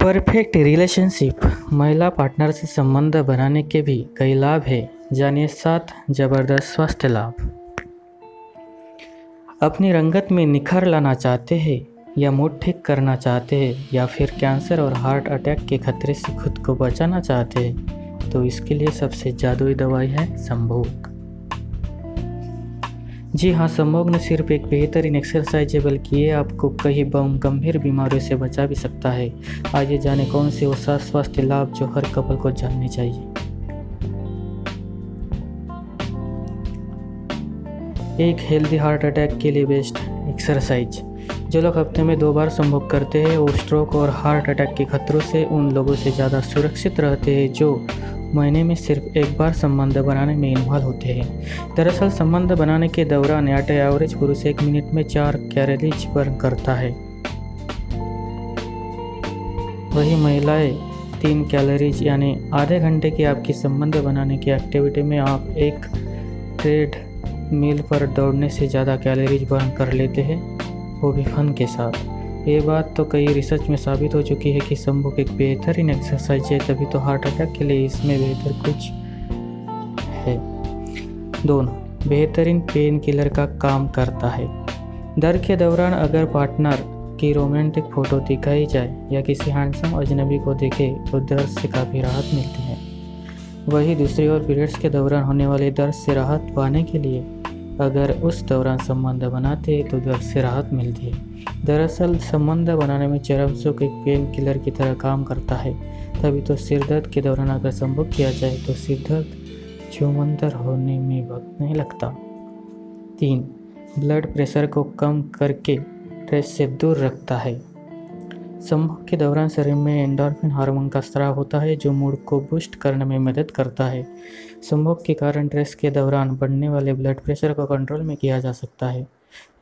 Perfect relationship, महिला partner से संबंध बनाने के भी कई लाभ है, जानिए सात ज़बरदस्त स्वास्थ्य लाभ। अपनी रंगत में निखर लाना चाहते हैं, या मूड ठीक करना चाहते हैं, या फिर कैंसर और हार्ट अटैक के खतरे से खुद को बचाना चाहते हैं तो इसके लिए सबसे जादुई दवाई है संभोग। जी हाँ संभोग न सिर्फ़ एक बेहतरीन एक्सरसाइज है, बल्कि ये आपको कई बम, गंभीर बीमारियों से बचा भी सकता है। आइए जाने कौन से वो सात स्वास्थ्य लाभ जो हर कपल को जानने चाहिए। एक हेल्दी हार्ट अटैक के लिए बेस्ट एक्सरसाइज जो लोग हफ़्ते में दो बार संभोग करते हैं, वो स्ट्रोक और हार्ट अटैक के खतरों से उन लोगों से ज़्यादा सुरक्षित रहते हैं, जो महीने में सिर्फ़ एक बार संबंध बनाने में इन्वॉल्व होते हैं। दरअसल, संबंध बनाने के दौरान एट एवरेज पुरुष एक मिनट में चार कैलोरीज बर्न करता है। वही महिलाएँ तीन कैलोरीज यानी आधे घंटे की आपकी संबंध बनाने की एक्टिविटी में आप एक ट्रेड मील पर दौड़ने से ज़्यादा कैलोरीज बर्न कर लेते हैं। वो भी फन के साथ। ये बात तो कई रिसर्च में साबित हो चुकी है कि संभोग एक बेहतरीन एक्सरसाइज है तभी तो हार्ट अटैक के लिए इसमें बेहतर कुछ है। दोनों, बेहतरीन पेन किलर का काम करता है। दर्द के दौरान अगर पार्टनर की रोमांटिक फ़ोटो दिखाई जाए या किसी हैंडसम अजनबी को देखे तो दर्द से काफ़ी राहत मिलती है। वही दूसरी ओर पीरियड्स के दौरान होने वाले दर्द से राहत पाने के लिए अगर उस दौरान संबंध बनाते तो दर्द से राहत मिलती है। दरअसल, संबंध बनाने में चरम सुख एक पेन किलर की तरह काम करता है। तभी तो सिर दर्द के दौरान अगर संभव किया जाए तो सिर दर्द चुमंतर होने में वक्त नहीं लगता। तीन ब्लड प्रेशर को कम करके स्ट्रेस से दूर रखता है। संभोग के दौरान शरीर में एंडोर्फिन हार्मोन का स्राव होता है, जो मूड को बूस्ट करने में मदद करता है। संभोग के कारण स्ट्रेस के दौरान बढ़ने वाले ब्लड प्रेशर को कंट्रोल में किया जा सकता है।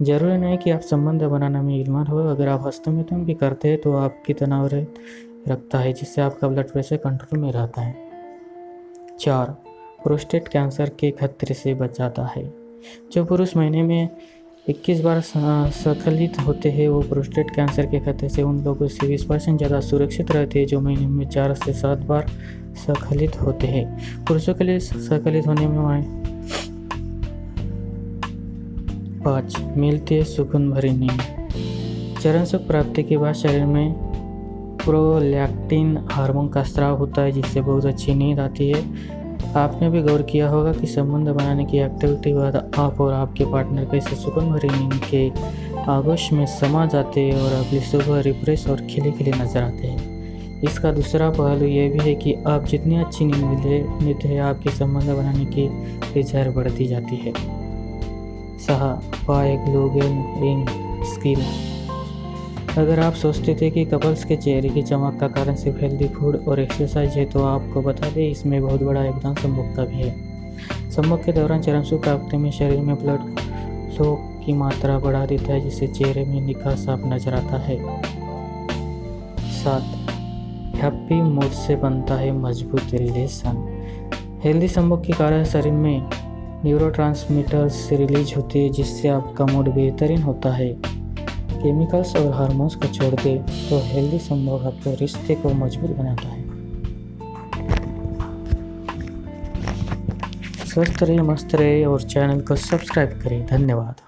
ज़रूरी नहीं कि आप संबंध बनाने में इलमान हो, अगर आप हस्तमिथुन भी करते हैं तो आपकी तनाव रखता है, जिससे आपका ब्लड प्रेशर कंट्रोल में रहता है। चार प्रोस्टेट कैंसर के खतरे से बचाता है। जो पुरुष महीने में इक्कीस बार संकलित होते हैं वो प्रोस्टेट कैंसर के खतरे से। उन लोगों से बीस परसेंट ज़्यादा सुरक्षित रहते हैं, जो महीने में चार से सात बार संकलित होते हैं। पुरुषों के लिए संकलित होने में आए। पाँच, मिलती सुकून भरी नींद। चरण सुख प्राप्ति के बाद शरीर में प्रोलैक्टिन हार्मोन का स्त्राव होता है, जिससे बहुत अच्छी नींद आती है। आपने भी गौर किया होगा कि संबंध बनाने की एक्टिविटी बाद आप और आपके पार्टनर कैसे सुकून भरी नींद के आगोश में समा जाते हैं और अगली सुबह रिफ्रेश और खिले खिले नज़र आते हैं। इसका दूसरा पहलू यह भी है कि आप जितनी अच्छी नींद लेते हैं, आपके संबंध बनाने की डिज़ायर बढ़ती जाती है। सहा पाए ग्लोगन स्किल। अगर आप सोचते थे कि कपल्स के चेहरे की चमक का कारण सिर्फ़ हेल्दी फ़ूड और एक्सरसाइज है तो आपको बता दें इसमें बहुत बड़ा योगदान संभोग का भी है। संभोग के दौरान चरम सुख प्राप्ति में शरीर में ब्लड फ्लो की मात्रा बढ़ा देता है, जिससे चेहरे में निकाह साफ़ नज़र आता है। सात हैप्पी मूड से बनता है मज़बूत रिलेशन हेल्दी संभोग के कारण शरीर में न्यूरोट्रांसमीटर्स रिलीज़ होती है, जिससे आपका मूड बेहतरीन होता है। केमिकल्स और हार्मोन्स को छोड़ दे तो हेल्दी संभव आपके रिश्ते को मज़बूत बनाता है। स्वस्थ रहे मस्त रहे और चैनल को सब्सक्राइब करें धन्यवाद।